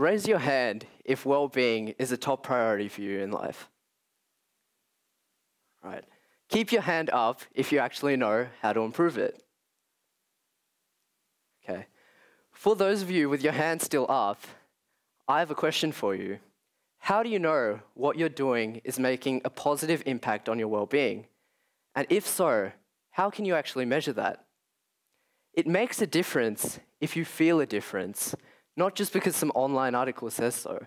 Raise your hand if well being is a top priority for you in life. Right. Keep your hand up if you actually know how to improve it. Okay. For those of you with your hand still up, I have a question for you. How do you know what you're doing is making a positive impact on your well being? And if so, how can you actually measure that? It makes a difference if you feel a difference, not just because some online article says so.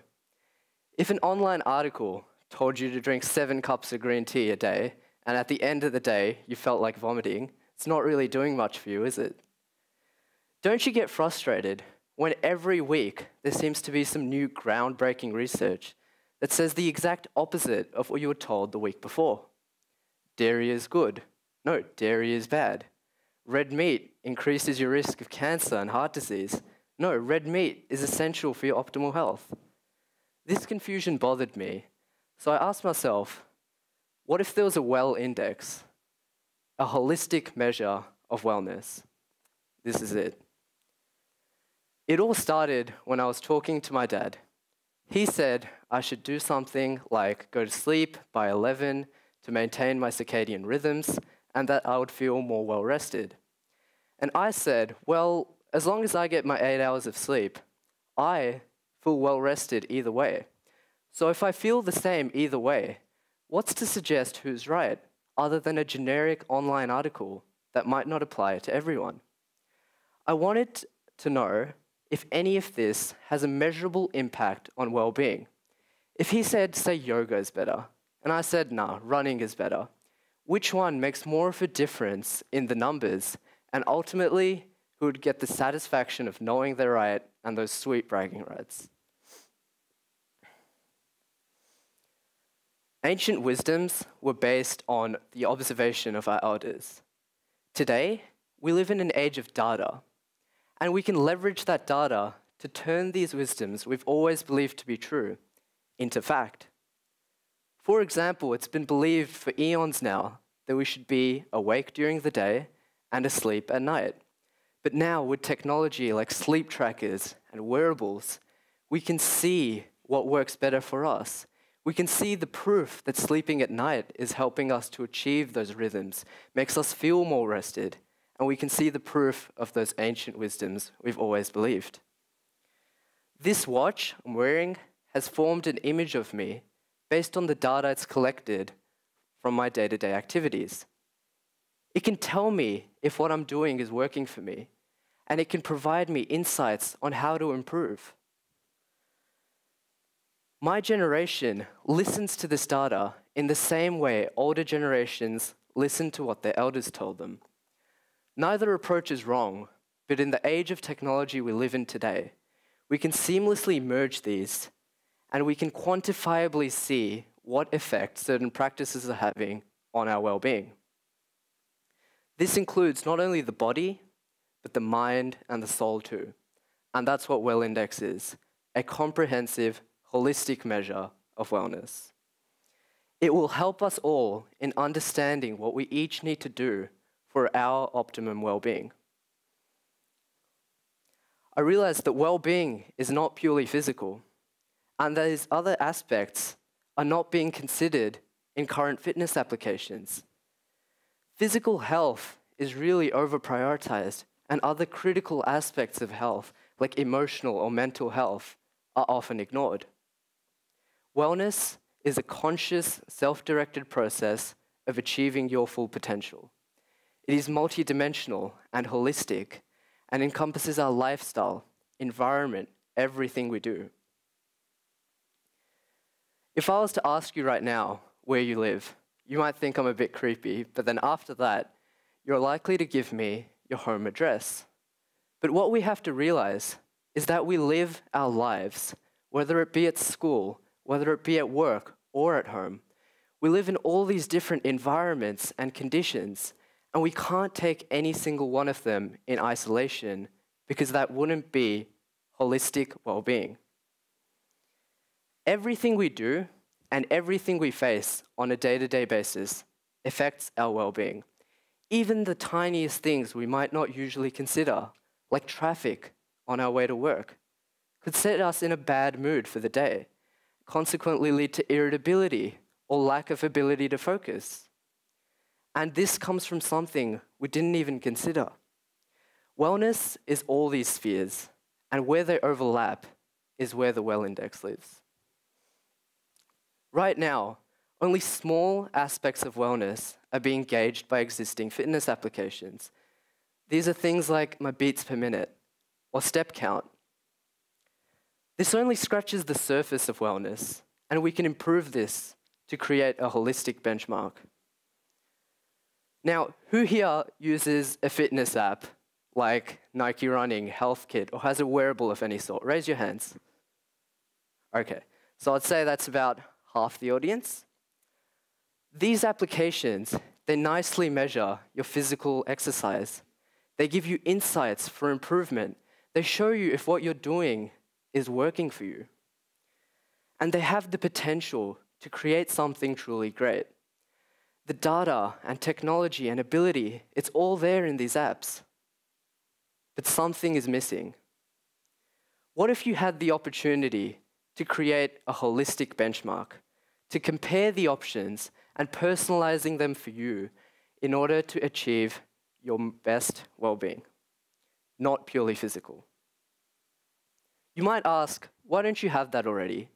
If an online article told you to drink seven cups of green tea a day, and at the end of the day you felt like vomiting, it's not really doing much for you, is it? Don't you get frustrated when every week there seems to be some new groundbreaking research that says the exact opposite of what you were told the week before? Dairy is good. No, dairy is bad. Red meat increases your risk of cancer and heart disease. No, red meat is essential for your optimal health. This confusion bothered me, so I asked myself, what if there was a well index, a holistic measure of wellness? This is it. It all started when I was talking to my dad. He said I should do something like go to sleep by 11 to maintain my circadian rhythms and that I would feel more well rested. And I said, well, as long as I get my eight hours of sleep, I feel well rested either way. So if I feel the same either way, what's to suggest who's right other than a generic online article that might not apply to everyone? I wanted to know if any of this has a measurable impact on well being. If he said, say, yoga is better, and I said, nah, running is better, which one makes more of a difference in the numbers and ultimately who would get the satisfaction of knowing they're right and those sweet bragging rights? Ancient wisdoms were based on the observation of our elders. Today, we live in an age of data, and we can leverage that data to turn these wisdoms we've always believed to be true into fact. For example, it's been believed for eons now that we should be awake during the day and asleep at night. But now, with technology like sleep trackers and wearables, we can see what works better for us. We can see the proof that sleeping at night is helping us to achieve those rhythms, makes us feel more rested, and we can see the proof of those ancient wisdoms we've always believed. This watch I'm wearing has formed an image of me based on the data it's collected from my day to day activities. It can tell me if what I'm doing is working for me, and it can provide me insights on how to improve. My generation listens to this data in the same way older generations listen to what their elders told them. Neither approach is wrong, but in the age of technology we live in today, we can seamlessly merge these and we can quantifiably see what effect certain practices are having on our well being. This includes not only the body, but the mind and the soul too. And that's what Well Index is a comprehensive, holistic measure of wellness. It will help us all in understanding what we each need to do for our optimum well being. I realize that well being is not purely physical, and these other aspects are not being considered in current fitness applications. Physical health is really over prioritized, and other critical aspects of health, like emotional or mental health, are often ignored. Wellness is a conscious, self directed process of achieving your full potential. It is multidimensional and holistic and encompasses our lifestyle, environment, everything we do. If I was to ask you right now where you live, you might think I'm a bit creepy, but then after that, you're likely to give me your home address. But what we have to realize is that we live our lives, whether it be at school, whether it be at work, or at home. We live in all these different environments and conditions, and we can't take any single one of them in isolation because that wouldn't be holistic well being. Everything we do and everything we face on a day to day basis affects our well being. Even the tiniest things we might not usually consider, like traffic on our way to work, could set us in a bad mood for the day, consequently lead to irritability or lack of ability to focus. And this comes from something we didn't even consider. Wellness is all these spheres, and where they overlap is where the well index lives. Right now, only small aspects of wellness are being gauged by existing fitness applications. These are things like my beats per minute or step count. This only scratches the surface of wellness, and we can improve this to create a holistic benchmark. Now, who here uses a fitness app like Nike Running, Health Kit, or has a wearable of any sort? Raise your hands. Okay, so I'd say that's about half the audience. These applications, they nicely measure your physical exercise. They give you insights for improvement. They show you if what you're doing is working for you. And they have the potential to create something truly great. The data and technology and ability, it's all there in these apps. But something is missing. What if you had the opportunity to create a holistic benchmark, to compare the options and personalizing them for you in order to achieve your best well being, not purely physical. You might ask, why don't you have that already?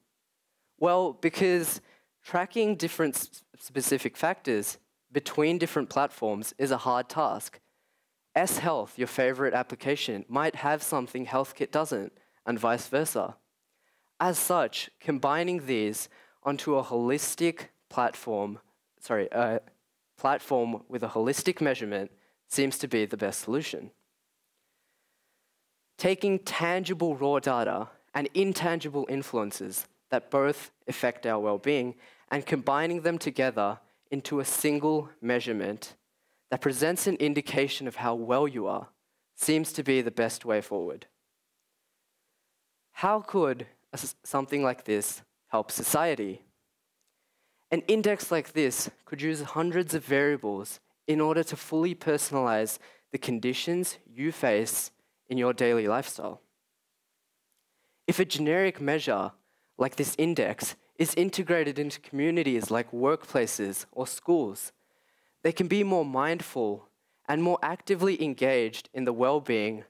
Well, because tracking different specific factors between different platforms is a hard task. S Health, your favorite application, might have something HealthKit doesn't, and vice versa. As such, combining these onto a holistic platform, sorry, a platform with a holistic measurement seems to be the best solution. Taking tangible raw data and intangible influences that both affect our well being and combining them together into a single measurement that presents an indication of how well you are seems to be the best way forward. How could something like this help society? An index like this could use hundreds of variables in order to fully personalize the conditions you face in your daily lifestyle. If a generic measure like this index is integrated into communities like workplaces or schools, they can be more mindful and more actively engaged in the well being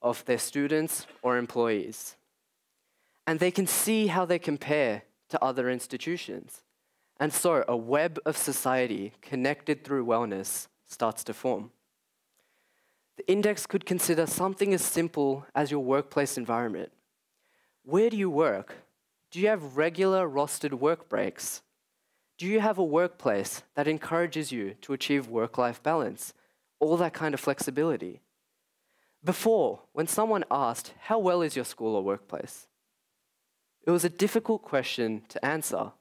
of their students or employees. And they can see how they compare to other institutions. And so a web of society connected through wellness starts to form. The index could consider something as simple as your workplace environment. Where do you work? Do you have regular rostered work breaks? Do you have a workplace that encourages you to achieve work life balance? All that kind of flexibility. Before, when someone asked, How well is your school or workplace? It was a difficult question to answer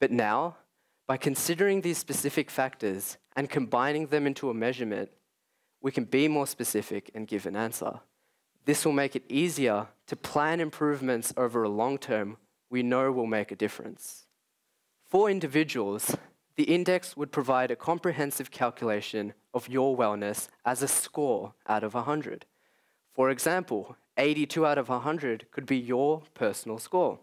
but now, by considering these specific factors and combining them into a measurement, we can be more specific and give an answer. This will make it easier to plan improvements over a long term we know will make a difference. For individuals, the index would provide a comprehensive calculation of your wellness as a score out of 100. For example, 82 out of 100 could be your personal score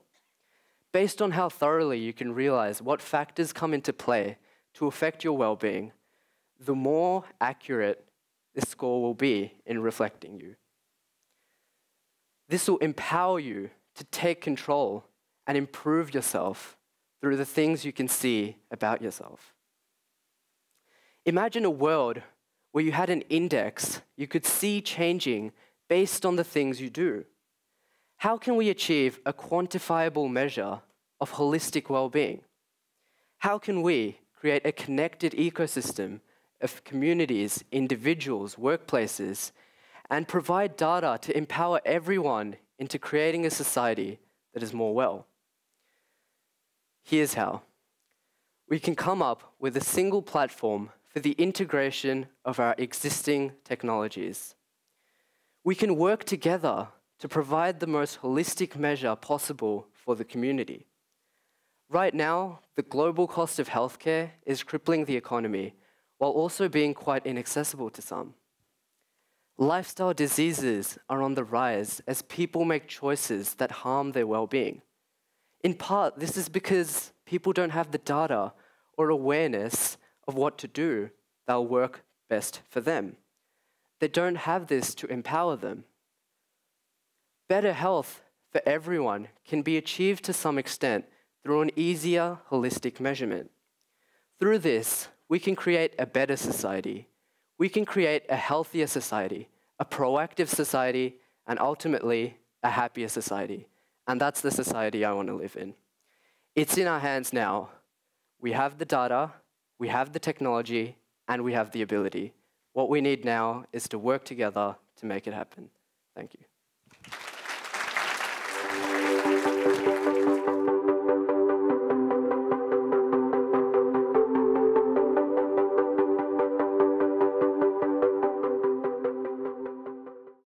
based on how thoroughly you can realize what factors come into play to affect your well being, the more accurate this score will be in reflecting you. This will empower you to take control and improve yourself through the things you can see about yourself. Imagine a world where you had an index you could see changing based on the things you do. How can we achieve a quantifiable measure of holistic well being? How can we create a connected ecosystem of communities, individuals, workplaces, and provide data to empower everyone into creating a society that is more well? Here's how. We can come up with a single platform for the integration of our existing technologies. We can work together to provide the most holistic measure possible for the community. Right now, the global cost of healthcare is crippling the economy while also being quite inaccessible to some. Lifestyle diseases are on the rise as people make choices that harm their well being. In part, this is because people don't have the data or awareness of what to do that'll work best for them. They don't have this to empower them. Better health for everyone can be achieved to some extent through an easier holistic measurement. Through this, we can create a better society. We can create a healthier society, a proactive society, and ultimately, a happier society. And that's the society I want to live in. It's in our hands now. We have the data, we have the technology, and we have the ability. What we need now is to work together to make it happen. Thank you.